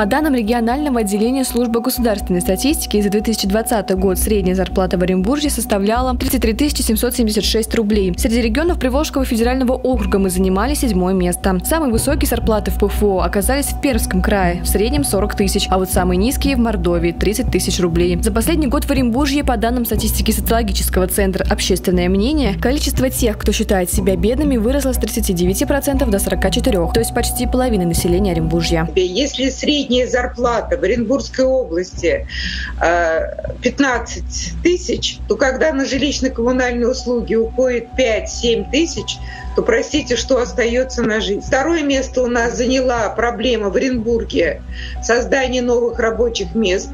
По данным регионального отделения службы государственной статистики, за 2020 год средняя зарплата в Оренбурге составляла 33 776 рублей. Среди регионов Приволжского федерального округа мы занимали седьмое место. Самые высокие зарплаты в ПФО оказались в Пермском крае, в среднем 40 тысяч, а вот самые низкие в Мордовии – 30 тысяч рублей. За последний год в Оренбурге, по данным статистики социологического центра «Общественное мнение», количество тех, кто считает себя бедными, выросло с 39% до 44%, то есть почти половины населения Оренбуржья. Если средняя зарплата в Оренбургской области 15 э, тысяч, то когда на жилищно-коммунальные услуги уходит 5-7 тысяч, то простите, что остается на жизнь. Второе место у нас заняла проблема в Оренбурге создание новых рабочих мест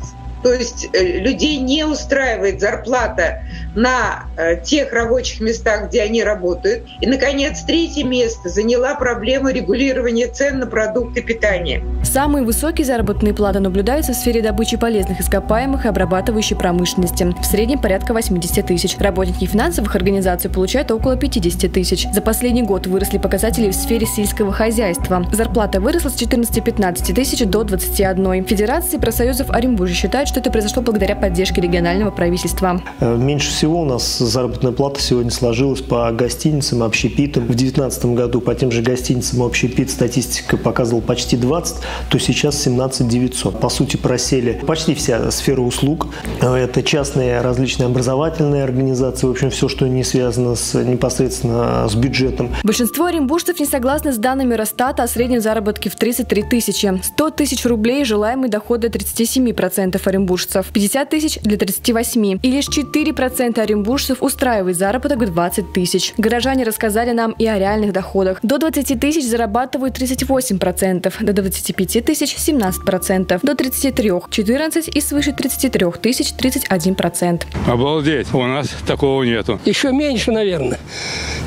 то есть э, людей не устраивает зарплата на э, тех рабочих местах, где они работают. И, наконец, третье место заняла проблема регулирования цен на продукты питания. Самые высокие заработные платы наблюдаются в сфере добычи полезных ископаемых и обрабатывающей промышленности. В среднем порядка 80 тысяч. Работники финансовых организаций получают около 50 тысяч. За последний год выросли показатели в сфере сельского хозяйства. Зарплата выросла с 14-15 тысяч до 21. Федерации профсоюзов Оренбуржья считают, что это произошло благодаря поддержке регионального правительства. Э, меньше всего у нас заработная плата сегодня сложилась по гостиницам, общепитам. В 2019 году по тем же гостиницам общепит статистика показывала почти 20, то сейчас 17 900. По сути, просели почти вся сфера услуг. Э, это частные различные образовательные организации, в общем, все, что не связано с, непосредственно с бюджетом. Большинство оренбуржцев не согласны с данными Росстата о среднем заработке в 33 тысячи. 100 тысяч рублей – желаемый доход до 37% оренбуржцев оренбуржцев, 50 тысяч для 38. И лишь 4% оренбуржцев устраивает заработок 20 тысяч. Горожане рассказали нам и о реальных доходах. До 20 тысяч зарабатывают 38%, до 25 тысяч 17%, до 33 – 14 и свыше 33 тысяч 31%. Обалдеть, у нас такого нету. Еще меньше, наверное.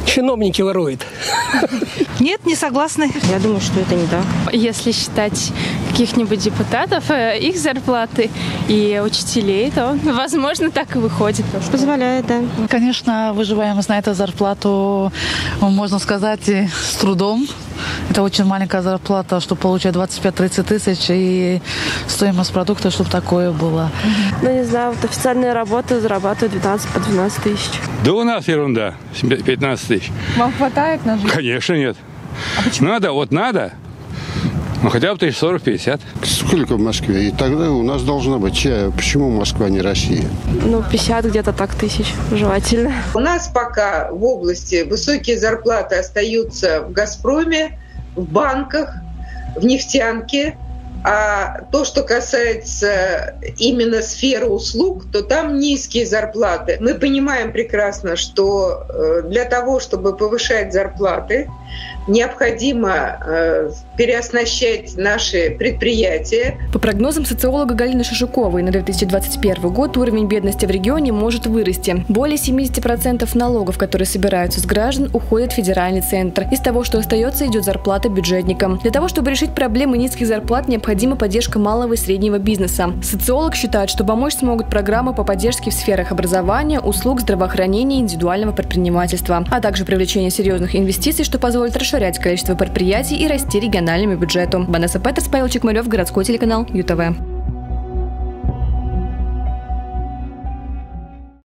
Чиновники воруют. Нет, не согласны. Я думаю, что это не так. Если считать каких-нибудь депутатов, э, их зарплаты и учителей, то, возможно, так и выходит. Позволяет, да. Конечно, выживаем на эту зарплату, можно сказать, с трудом. Это очень маленькая зарплата, чтобы получать 25-30 тысяч, и стоимость продукта, чтобы такое было. Ну, не знаю, вот официальная работа зарабатывает 12 по 12 тысяч. Да у нас ерунда, 15 тысяч. Вам хватает на жизнь? Конечно, нет. А почему? Надо, вот надо, ну, хотя бы тысяч 40-50. Сколько в Москве? И тогда у нас должна быть чая. Почему Москва, не Россия? Ну, 50 где-то так тысяч, желательно. У нас пока в области высокие зарплаты остаются в «Газпроме», в банках, в нефтянке, а то, что касается именно сферы услуг, то там низкие зарплаты. Мы понимаем прекрасно, что э, для того, чтобы повышать зарплаты, необходимо э, переоснащать наши предприятия. По прогнозам социолога Галины Шишуковой, на 2021 год уровень бедности в регионе может вырасти. Более 70% налогов, которые собираются с граждан, уходят в федеральный центр. Из того, что остается, идет зарплата бюджетникам. Для того, чтобы решить проблемы низких зарплат, необходима поддержка малого и среднего бизнеса. Социолог считает, что помочь смогут программы по поддержке в сферах образования, услуг, здравоохранения индивидуального предпринимательства, а также привлечение серьезных инвестиций, что позволит расширять расширять количество предприятий и расти региональному бюджету. Банесса Петерс, Павел Чекмарев, городской телеканал ЮТВ.